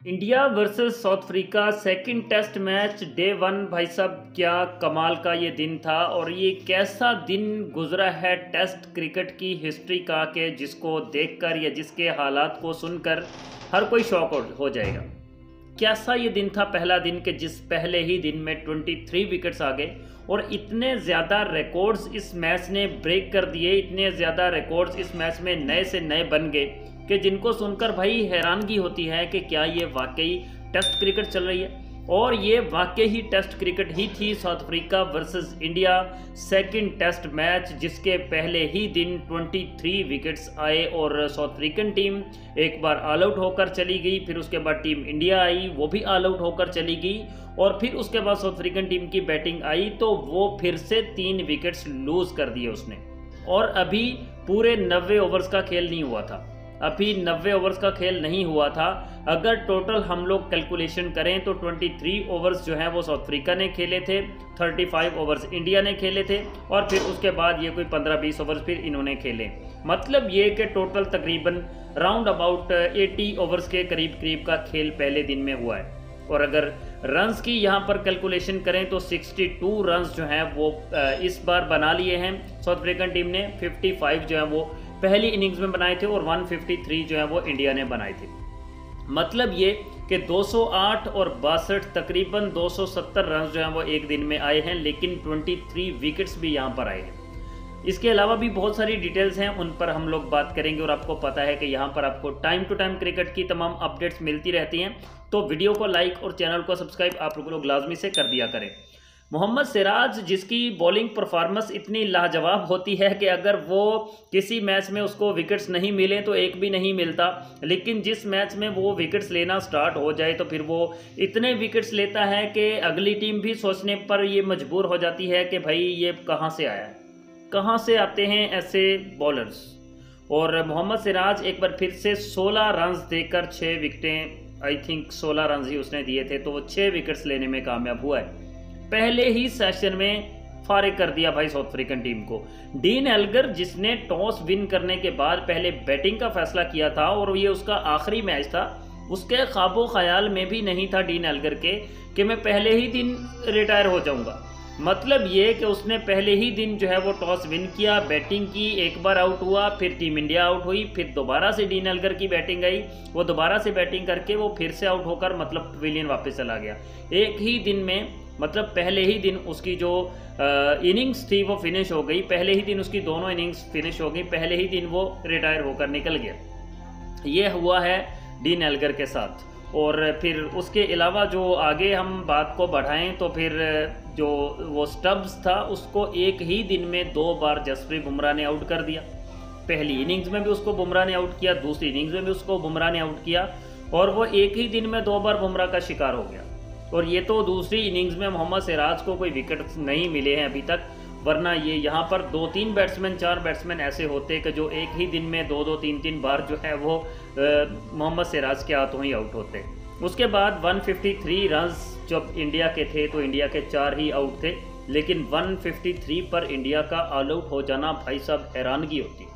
India versus South Africa second test match day one भाई साहब, क्या कमाल का ये दिन था और ये कैसा दिन गुजरा है टेस्ट क्रिकेट की हिस्ट्री का के, जिसको देखकर या जिसके हालात को सुनकर हर कोई शॉक हो जाएगा। कैसा ये दिन था पहला दिन के, जिस पहले ही दिन में 23 विकेट्स आ गए और इतने ज़्यादा रिकॉर्ड्स इस मैच ने ब्रेक कर दिए, इतने ज़्यादा रिकॉर्ड्स इस मैच में नए से नए बन गए। कि जिनको सुनकर भाई हैरानगी होती है कि क्या ये वाकई टेस्ट क्रिकेट चल रही है। और ये वाकई ही टेस्ट क्रिकेट ही थी South Africa versus India second test match, जिसके पहले ही दिन 23 विकेट्स आए और साउथ अफ्रीकन टीम एक बार ऑल आउट होकर चली गई, फिर उसके बाद टीम इंडिया आई, वो भी ऑल आउट होकर चली गई और फिर उसके बाद साउथ अफ्रीकन टीम की बैटिंग आई तो वो फिर से तीन विकेट्स लूज कर दिए उसने। और अभी पूरे नब्बे ओवर्स का खेल नहीं हुआ था। अभी नब्बे ओवर्स का खेल नहीं हुआ था। अगर टोटल हम लोग कैलकुलेशन करें तो 23 ओवर्स जो हैं वो साउथ अफ्रीका ने खेले थे 35 ओवर्स इंडिया ने खेले थे और फिर उसके बाद ये कोई 15-20 ओवर्स फिर इन्होंने खेले। मतलब ये कि टोटल तकरीबन राउंड अबाउट 80 ओवर्स के करीब करीब का खेल पहले दिन में हुआ है। और अगर रन्स की यहाँ पर कैलकुलेशन करें तो 62 रन्स जो हैं वो इस बार बना लिए हैं। साउथ अफ्रीकन टीम ने 55 जो है वो पहली इनिंग्स में बनाए थे और 153 जो है वो इंडिया ने बनाए थे। मतलब ये कि 208 और बासठ तकरीबन 270 रन जो हैं वो एक दिन में आए हैं, लेकिन 23 विकेट्स भी यहाँ पर आए हैं। इसके अलावा भी बहुत सारी डिटेल्स हैं, उन पर हम लोग बात करेंगे और आपको पता है कि यहाँ पर आपको टाइम टू टाइम क्रिकेट की तमाम अपडेट्स मिलती रहती हैं। तो वीडियो को लाइक और चैनल को सब्सक्राइब आप लोग लाजमी से कर दिया करें। मोहम्मद सिराज, जिसकी बॉलिंग परफॉर्मेंस इतनी लाजवाब होती है कि अगर वो किसी मैच में उसको विकेट्स नहीं मिले तो एक भी नहीं मिलता। लेकिन जिस मैच में वो विकेट्स लेना स्टार्ट हो जाए तो फिर वो इतने विकेट्स लेता है कि अगली टीम भी सोचने पर ये मजबूर हो जाती है कि भाई ये कहाँ से आया। कहाँ से आते हैं ऐसे बॉलर्स और मोहम्मद सिराज एक बार फिर से 16 रन देकर छः विकटें आई थिंक 16 रन ही उसने दिए थे तो वो छः विकेट्स लेने में कामयाब हुआ है। पहले ही सेशन में फारिग कर दिया भाई साउथ अफ्रीकन टीम को। डीन एल्गर जिसने टॉस विन करने के बाद पहले बैटिंग का फैसला किया था और ये उसका आखिरी मैच था, उसके ख्वाबो ख्याल में भी नहीं था डीन एल्गर के, कि मैं पहले ही दिन रिटायर हो जाऊँगा। मतलब ये कि उसने पहले ही दिन जो है वो टॉस विन किया बैटिंग की, एक बार आउट हुआ, फिर टीम इंडिया आउट हुई, फिर दोबारा से डीन एल्गर की बैटिंग आई, वो दोबारा से बैटिंग करके वो फिर से आउट होकर मतलब पवेलियन वापस चला गया। एक ही दिन में मतलब पहले ही दिन उसकी जो इनिंग्स थी वो फिनिश हो गई, पहले ही दिन उसकी दोनों इनिंग्स फिनिश हो गई, पहले ही दिन वो रिटायर होकर निकल गया। ये हुआ है डीन एल्गर के साथ। और फिर उसके अलावा जो आगे हम बात को बढ़ाएँ तो फिर जो वो स्टब्स था, उसको एक ही दिन में दो बार जसप्रीत बुमराह ने आउट कर दिया। पहली इनिंग्स में भी उसको बुमराह ने आउट किया, दूसरी इनिंग्स में भी उसको बुमराह ने आउट किया और वो एक ही दिन में दो बार बुमराह का शिकार हो गया। और ये तो दूसरी इनिंग्स में मोहम्मद सिराज को कोई विकेट नहीं मिले हैं अभी तक, वरना ये यहाँ पर दो तीन बैट्समैन चार बैट्समैन ऐसे होते कि जो एक ही दिन में दो दो तीन तीन बार जो है वो मोहम्मद सिराज के हाथों ही आउट होते उसके बाद 153 रन्स जब इंडिया के थे तो इंडिया के चार ही आउट थे, लेकिन 153 पर इंडिया का ऑल आउट हो जाना भाई साहब हैरानगी होती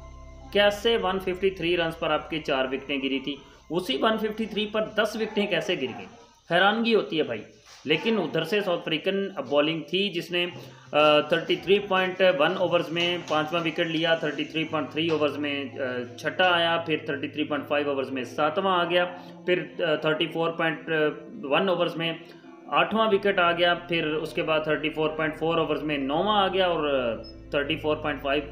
कैसे 153 रन्स पर आपकी चार विकटें गिरी थी? उसी 153 पर 10 विकटें कैसे गिर गई? हैरानगी होती है भाई। लेकिन उधर से साउथ अफ्रीकन बॉलिंग थी जिसने thirty three point one overs में पाँचवा विकेट लिया thirty three point three overs में छठा आया, फिर thirty three point five overs में सातवां आ गया, फिर thirty four point one overs में आठवां विकेट आ गया, फिर उसके बाद thirty four point four overs में नौवां आ गया और थर्टी फोर पॉइंट फाइव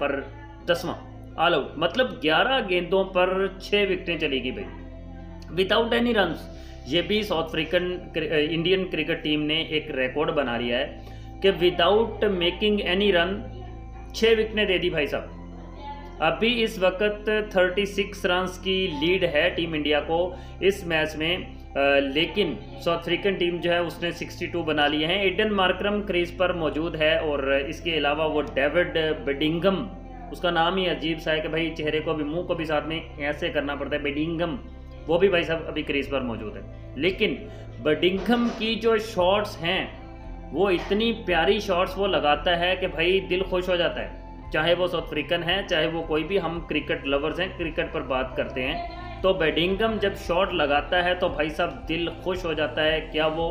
पर दसवां। ऑल आउट मतलब ग्यारह गेंदों पर छः विकटें चली गई भाई। विदाउट एनी रन्स ये भी South African Indian cricket team ने एक रिकॉर्ड बना लिया है कि विदाउट मेकिंग एनी रन छः विकटें दे दी भाई साहब। अभी इस वक्त 36 रन की लीड है टीम इंडिया को इस मैच में। आ, लेकिन साउथ अफ्रीकन टीम जो है उसने 62 बना लिए हैं। एडन मार्क्रम क्रीज पर मौजूद है और इसके अलावा वो डेविड बेडिंगम उसका नाम ही अजीब सा है कि भाई चेहरे को भी मुँह को भी साथ में ऐसे करना पड़ता है। बेडिंगम वो भी भाई साहब अभी क्रीज पर मौजूद है। लेकिन बडिंगम की जो शॉट्स हैं, वो इतनी प्यारी शॉट्स वो लगाता है कि भाई दिल खुश हो जाता है। चाहे वो साउथ अफ्रीकन है, चाहे वो कोई भी हम क्रिकेट लवर्स हैं क्रिकेट पर बात करते हैं तो बेडिंगम जब शॉट लगाता है तो भाई साहब दिल खुश हो जाता है। क्या वो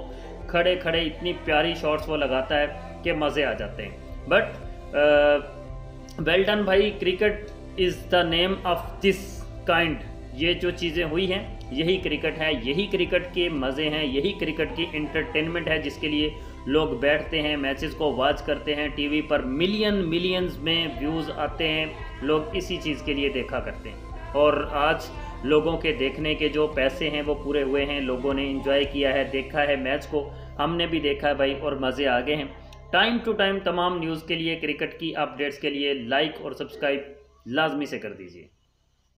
खड़े खड़े इतनी प्यारी शॉट्स वो लगाता है कि मज़े आ जाते हैं। बट वेल डन भाई cricket is the name of this kind ये जो चीज़ें हुई हैं, यही क्रिकेट है, यही क्रिकेट के मज़े हैं, यही क्रिकेट की इंटरटेनमेंट है, जिसके लिए लोग बैठते हैं मैचेस को वॉच करते हैं टीवी पर मिलियन मिलियंस में व्यूज़ आते हैं, लोग इसी चीज़ के लिए देखा करते हैं। और आज लोगों के देखने के जो पैसे हैं, वो पूरे हुए हैं, लोगों ने इंजॉय किया है, देखा है मैच को, हमने भी देखा है भाई, और मज़े आ गए हैं। टाइम टू टाइम तमाम न्यूज़ के लिए क्रिकेट की अपडेट्स के लिए लाइक और सब्सक्राइब लाजमी से कर दीजिए।